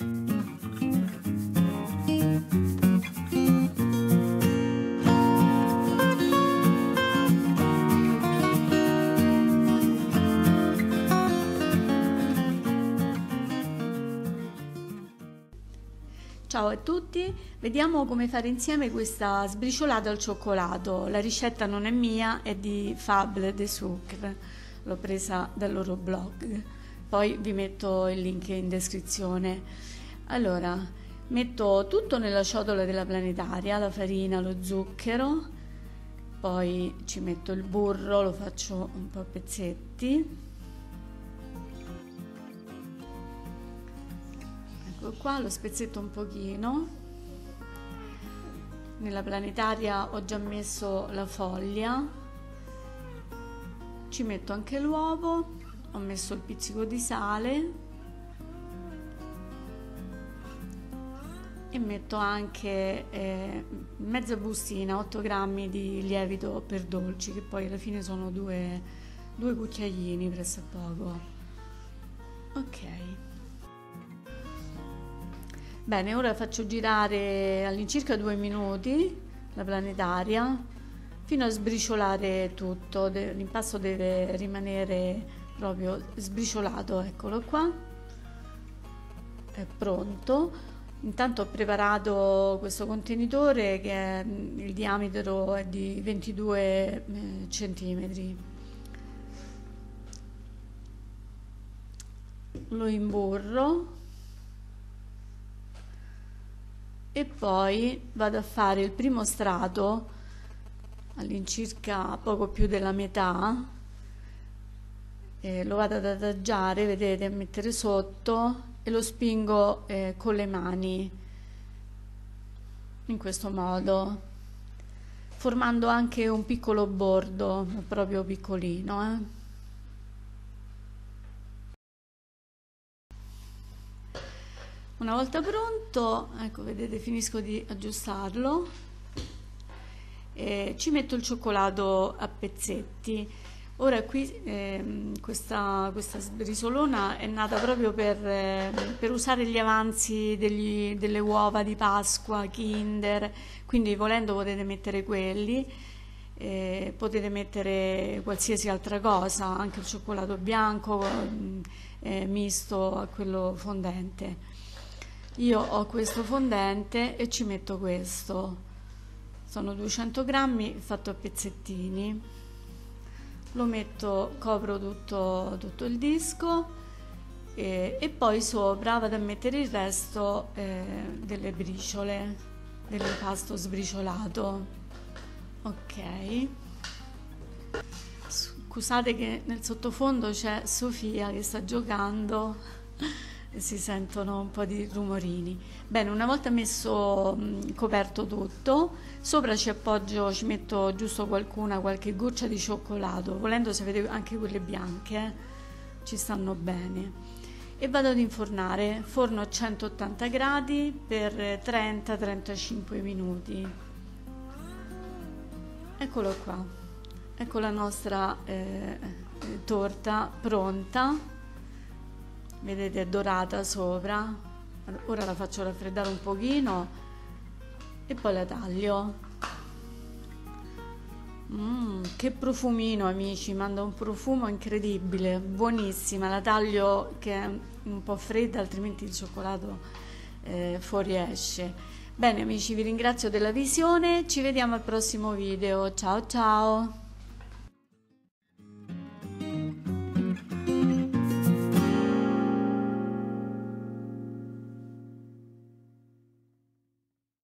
Ciao a tutti, vediamo come fare insieme questa sbriciolata al cioccolato. La ricetta non è mia, è di Fable de Sucre, l'ho presa dal loro blog. Poi vi metto il link in descrizione. Allora, metto tutto nella ciotola della planetaria, la farina, lo zucchero, poi ci metto il burro, lo faccio un po' a pezzetti. Ecco qua lo spezzetto un pochino. Nella planetaria ho già messo la foglia. Ci metto anche l'uovo ho messo il pizzico di sale. E metto anche eh, mezza bustina 8 grammi di lievito per dolci che poi alla fine sono due, due cucchiaini presso poco. Ok. Bene, ora faccio girare all'incirca due minuti la planetaria fino a sbriciolare tutto. L'impasto deve rimanere proprio sbriciolato, eccolo qua. È pronto. Intanto ho preparato questo contenitore che è, il diametro è di 22 eh, centimetri. Lo imburro e poi vado a fare il primo strato all'incirca poco più della metà eh, lo vado ad adagiare vedete a mettere sotto e lo spingo eh, con le mani in questo modo formando anche un piccolo bordo proprio piccolino eh. Una volta pronto, ecco vedete finisco di aggiustarlo, e ci metto il cioccolato a pezzetti. Ora qui eh, questa, questa risolona è nata proprio per, eh, per usare gli avanzi degli, delle uova di Pasqua, Kinder, quindi volendo potete mettere quelli, eh, potete mettere qualsiasi altra cosa, anche il cioccolato bianco eh, misto a quello fondente. Io ho questo fondente e ci metto questo. Sono 200 grammi fatto a pezzettini lo metto copro tutto, tutto il disco e, e, poi sopra vado a mettere il resto eh, delle briciole dell'impasto sbriciolato. Ok. Scusate che nel sottofondo c'è Sofia che sta giocando si sentono un po' di rumorini. Bene, una volta messo mh, coperto tutto, sopra ci appoggio, ci metto giusto qualcuna, qualche goccia di cioccolato, volendo se avete anche quelle bianche, eh, ci stanno bene. E vado ad infornare, forno a 180 gradi per 30-35 minuti. Eccolo qua, ecco la nostra eh, torta pronta vedete è dorata sopra. Ora la faccio raffreddare un pochino e poi la taglio. Mm, che profumino amici. Manda un profumo incredibile. Buonissima. La taglio che è un po' fredda altrimenti il cioccolato eh, fuoriesce bene amici vi ringrazio della visione. Ci vediamo al prossimo video. Ciao ciao